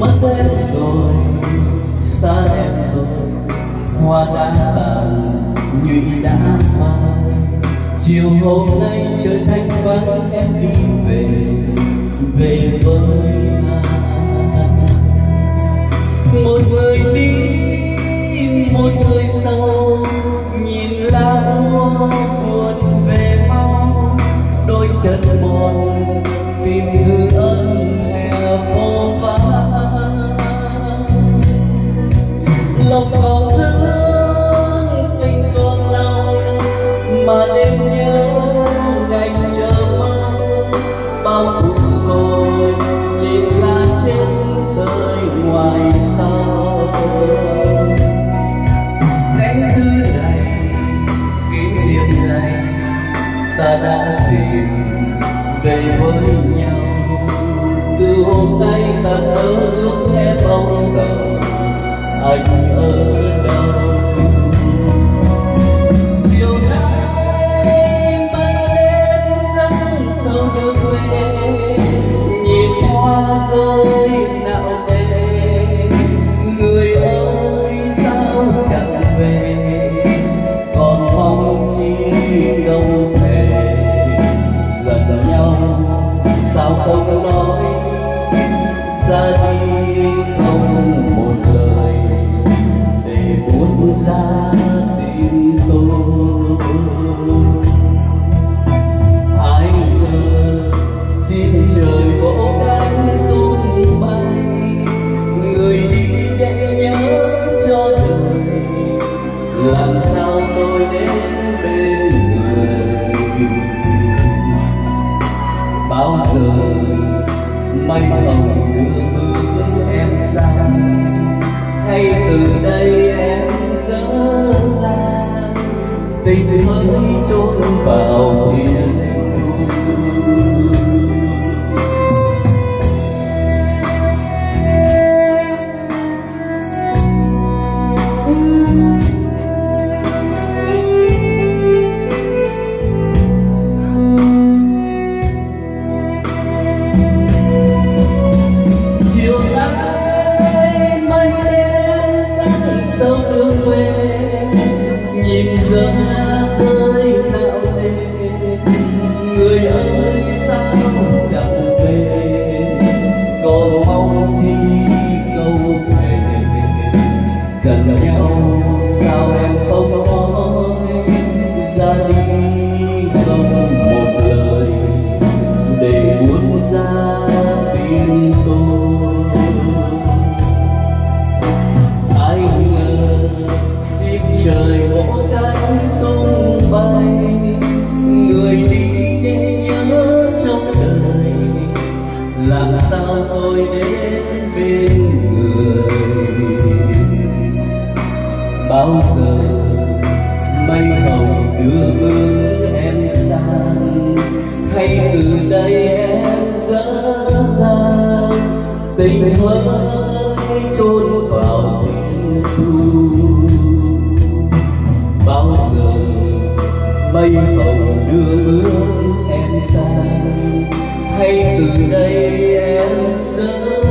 mất em rồi, xa em rồi, hoa đã tàn nhụy đã mai chiều hôm nay trời thanh vắng, em đi về về với anh một người đi, một người sau, nhìn lá hoa ta đã tìm về với nhau. Từ hôm nay ta ước em 后 baby. bao giờ? Mây hồng đưa bước em sang. Hay từ đây em dỡ ra. Tình hỡi trôn vào tim thu. Bao giờ? Mây hồng đưa bước em sang. Hay từ đây em dỡ